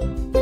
Bye.